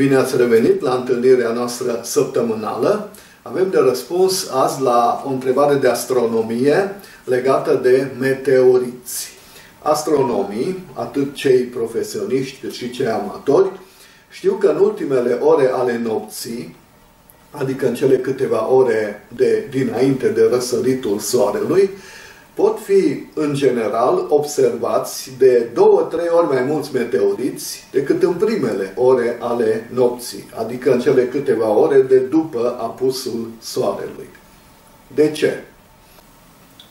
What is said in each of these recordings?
Bine ați revenit la întâlnirea noastră săptămânală. Avem de răspuns azi la o întrebare de astronomie legată de meteoriți. Astronomii, atât cei profesioniști cât și cei amatori, știu că în ultimele ore ale nopții, adică în cele câteva ore de, dinainte de răsăritul soarelui, pot fi, în general, observați de două, trei ori mai mulți meteoriți decât în primele ore ale nopții, adică în cele câteva ore de după apusul soarelui. De ce?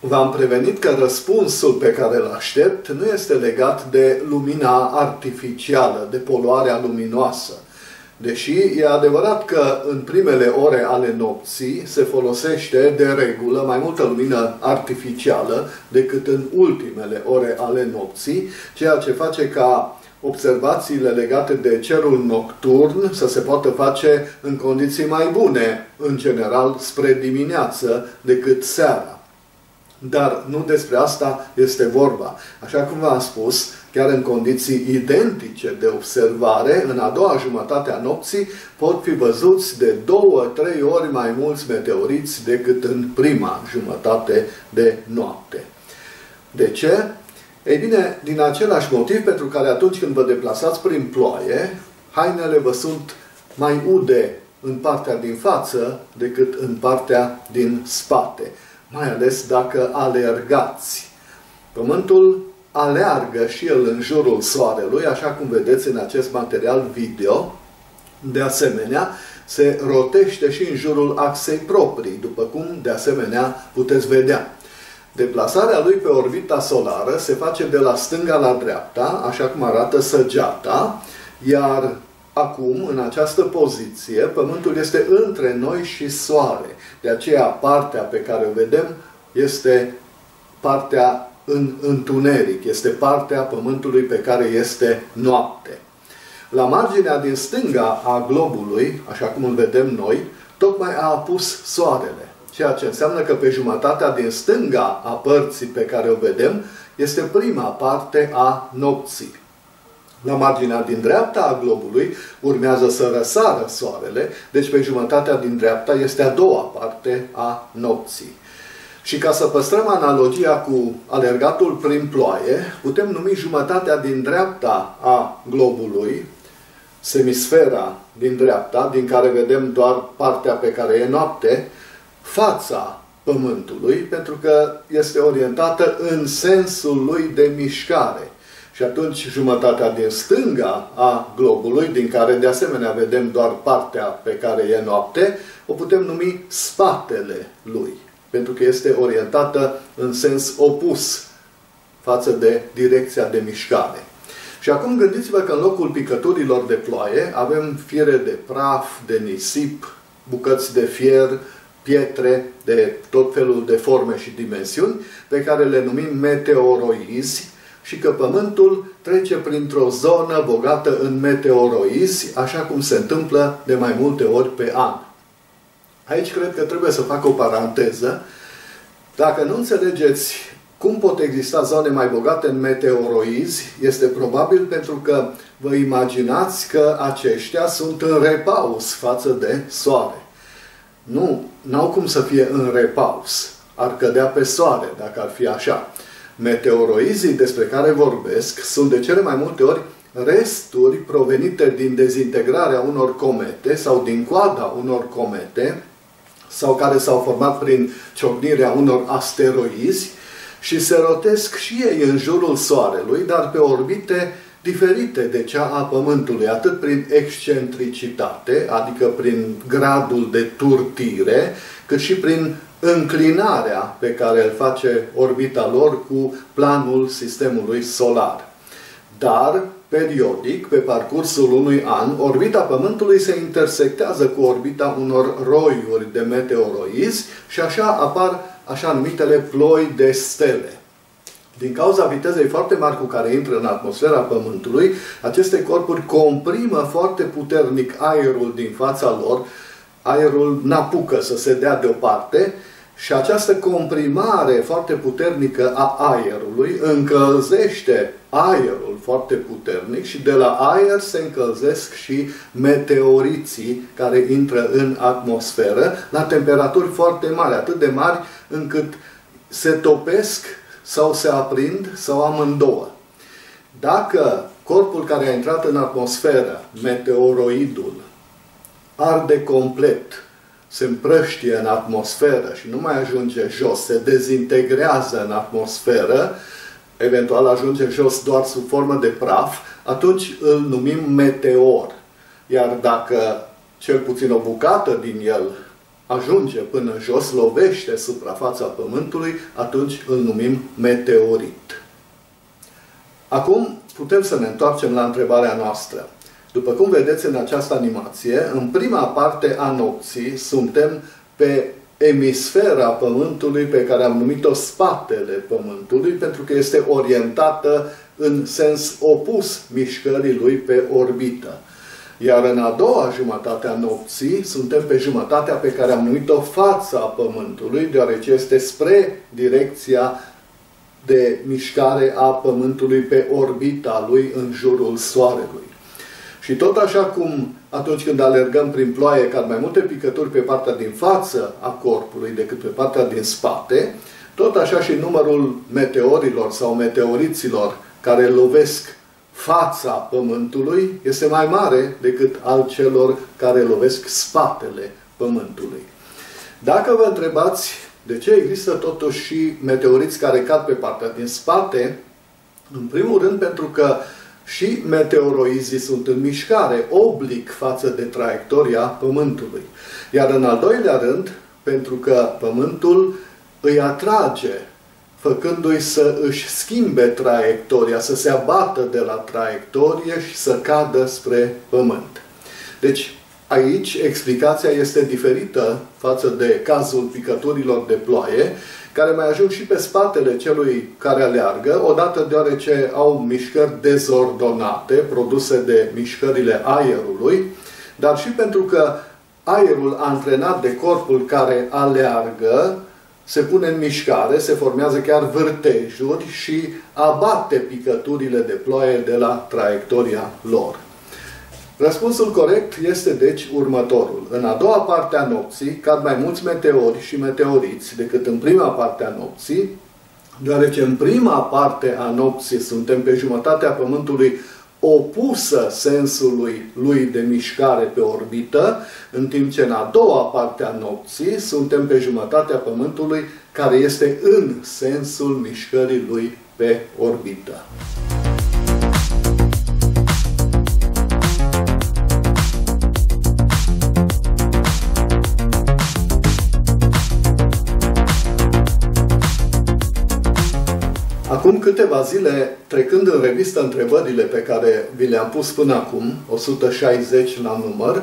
V-am prevenit că răspunsul pe care îl aștept nu este legat de lumina artificială, de poluarea luminoasă, Deși e adevărat că în primele ore ale nopții se folosește de regulă mai multă lumină artificială decât în ultimele ore ale nopții, ceea ce face ca observațiile legate de cerul nocturn să se poată face în condiții mai bune, în general spre dimineață, decât seara. Dar nu despre asta este vorba. Așa cum v-am spus, chiar în condiții identice de observare, în a doua jumătate a nopții pot fi văzuți de două, trei ori mai mulți meteoriți decât în prima jumătate de noapte. De ce? Ei bine, din același motiv pentru care atunci când vă deplasați prin ploaie, hainele vă sunt mai ude în partea din față decât în partea din spate mai ales dacă alergați. Pământul aleargă și el în jurul soarelui, așa cum vedeți în acest material video. De asemenea, se rotește și în jurul axei proprii, după cum de asemenea puteți vedea. Deplasarea lui pe orbita solară se face de la stânga la dreapta, așa cum arată săgeata, iar Acum, în această poziție, Pământul este între noi și Soare. De aceea, partea pe care o vedem este partea în întuneric, este partea Pământului pe care este noapte. La marginea din stânga a globului, așa cum îl vedem noi, tocmai a apus Soarele. Ceea ce înseamnă că pe jumătatea din stânga a părții pe care o vedem este prima parte a nopții. La marginea din dreapta a globului urmează să răsară soarele, deci pe jumătatea din dreapta este a doua parte a nopții. Și ca să păstrăm analogia cu alergatul prin ploaie, putem numi jumătatea din dreapta a globului, semisfera din dreapta, din care vedem doar partea pe care e noapte, fața Pământului, pentru că este orientată în sensul lui de mișcare. Și atunci jumătatea din stânga a globului, din care de asemenea vedem doar partea pe care e noapte, o putem numi spatele lui, pentru că este orientată în sens opus față de direcția de mișcare. Și acum gândiți-vă că în locul picăturilor de ploaie avem fiere de praf, de nisip, bucăți de fier, pietre de tot felul de forme și dimensiuni, pe care le numim meteoroizi, și că Pământul trece printr-o zonă bogată în meteoroizi, așa cum se întâmplă de mai multe ori pe an. Aici cred că trebuie să fac o paranteză. Dacă nu înțelegeți cum pot exista zone mai bogate în meteoroizi, este probabil pentru că vă imaginați că aceștia sunt în repaus față de soare. Nu, n-au cum să fie în repaus. Ar cădea pe soare dacă ar fi așa. Meteoroizii despre care vorbesc sunt de cele mai multe ori resturi provenite din dezintegrarea unor comete sau din coada unor comete sau care s-au format prin ciocnirea unor asteroizi și se rotesc și ei în jurul Soarelui, dar pe orbite diferite de cea a Pământului, atât prin excentricitate, adică prin gradul de turtire, cât și prin înclinarea pe care îl face orbita lor cu planul sistemului solar. Dar, periodic, pe parcursul unui an, orbita Pământului se intersectează cu orbita unor roiuri de meteoroizi și așa apar așa numitele ploi de stele. Din cauza vitezei foarte mari cu care intră în atmosfera Pământului, aceste corpuri comprimă foarte puternic aerul din fața lor, aerul n-apucă să se dea deoparte, Și această comprimare foarte puternică a aerului încălzește aerul foarte puternic și de la aer se încălzesc și meteoriții care intră în atmosferă la temperaturi foarte mari, atât de mari încât se topesc sau se aprind sau amândouă. Dacă corpul care a intrat în atmosferă, meteoroidul, arde complet, se împrăștie în atmosferă și nu mai ajunge jos, se dezintegrează în atmosferă, eventual ajunge jos doar sub formă de praf, atunci îl numim meteor. Iar dacă cel puțin o bucată din el ajunge până jos, lovește suprafața Pământului, atunci îl numim meteorit. Acum putem să ne întoarcem la întrebarea noastră. După cum vedeți în această animație, în prima parte a nopții suntem pe emisfera Pământului pe care am numit-o spatele Pământului, pentru că este orientată în sens opus mișcării lui pe orbită. Iar în a doua jumătate a nopții suntem pe jumătatea pe care am numit-o fața Pământului, deoarece este spre direcția de mișcare a Pământului pe orbita lui în jurul Soarelui. Și tot așa cum atunci când alergăm prin ploaie cad mai multe picături pe partea din față a corpului decât pe partea din spate, tot așa și numărul meteorilor sau meteoriților care lovesc fața Pământului este mai mare decât al celor care lovesc spatele Pământului. Dacă vă întrebați de ce există totuși și meteoriți care cad pe partea din spate, în primul rând pentru că și meteoroizii sunt în mișcare, oblic față de traiectoria Pământului. Iar în al doilea rând, pentru că Pământul îi atrage, făcându-i să își schimbe traiectoria, să se abată de la traiectorie și să cadă spre Pământ. Deci, aici explicația este diferită față de cazul picăturilor de ploaie, care mai ajung și pe spatele celui care aleargă, odată deoarece au mișcări dezordonate, produse de mișcările aerului, dar și pentru că aerul antrenat de corpul care aleargă se pune în mișcare, se formează chiar vârtejuri și abate picăturile de ploaie de la traiectoria lor. Răspunsul corect este deci următorul. În a doua parte a nopții cad mai mulți meteori și meteoriți decât în prima parte a nopții, deoarece în prima parte a nopții suntem pe jumătatea Pământului opusă sensului lui de mișcare pe orbită, în timp ce în a doua parte a nopții suntem pe jumătatea Pământului care este în sensul mișcării lui pe orbită. Acum câteva zile, trecând în revistă întrebările pe care vi le-am pus până acum, 160 la număr,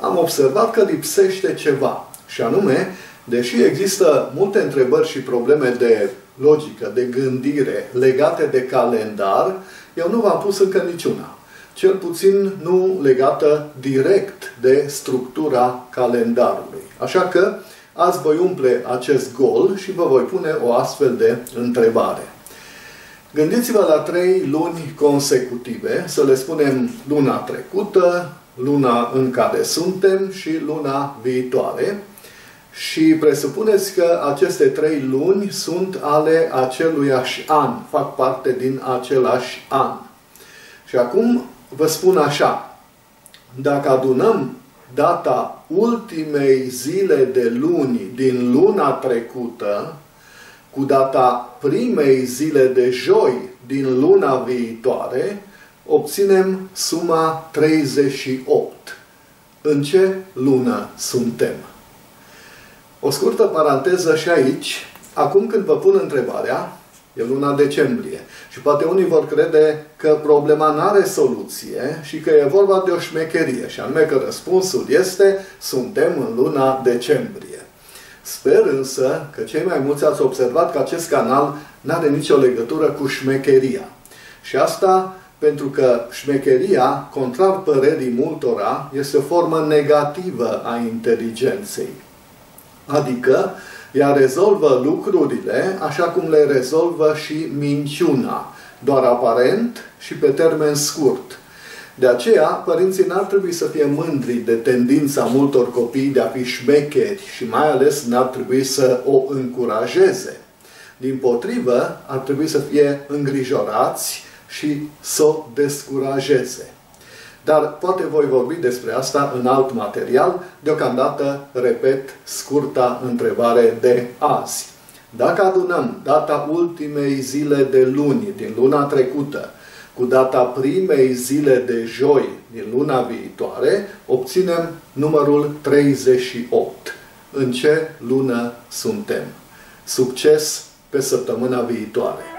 am observat că lipsește ceva. Și anume, deși există multe întrebări și probleme de logică, de gândire legate de calendar, eu nu v-am pus încă niciuna. Cel puțin nu legată direct de structura calendarului. Așa că azi voi umple acest gol și vă voi pune o astfel de întrebare. Gândiți-vă la trei luni consecutive, să le spunem luna trecută, luna în care suntem și luna viitoare. Și presupuneți că aceste trei luni sunt ale aceluiași an, fac parte din același an. Și acum vă spun așa, dacă adunăm data ultimei zile de luni din luna trecută, cu data primei zile de joi din luna viitoare, obținem suma 38. În ce lună suntem? O scurtă paranteză și aici. Acum când vă pun întrebarea, e luna decembrie. Și poate unii vor crede că problema nu are soluție și că e vorba de o șmecherie. Și anume că răspunsul este, suntem în luna decembrie. Sper însă că cei mai mulți ați observat că acest canal nu are nicio legătură cu șmecheria. Și asta pentru că șmecheria, contrar părerii multora, este o formă negativă a inteligenței. Adică Ea rezolvă lucrurile așa cum le rezolvă și minciuna, doar aparent și pe termen scurt. De aceea, părinții n-ar trebui să fie mândri de tendința multor copii de a fi șmecheri și mai ales n-ar trebui să o încurajeze. Din potrivă, ar trebui să fie îngrijorați și să o descurajeze. Dar poate voi vorbi despre asta în alt material. Deocamdată, repet, scurta întrebare de azi. Dacă adunăm data ultimei zile de luni din luna trecută cu data primei zile de joi din luna viitoare, obținem numărul 38. În ce lună suntem? Succes pe săptămâna viitoare!